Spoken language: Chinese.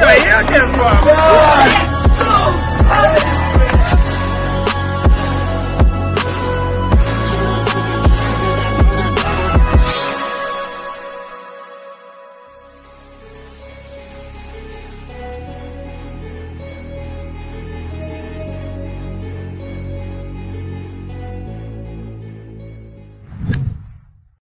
谁呀，天哥？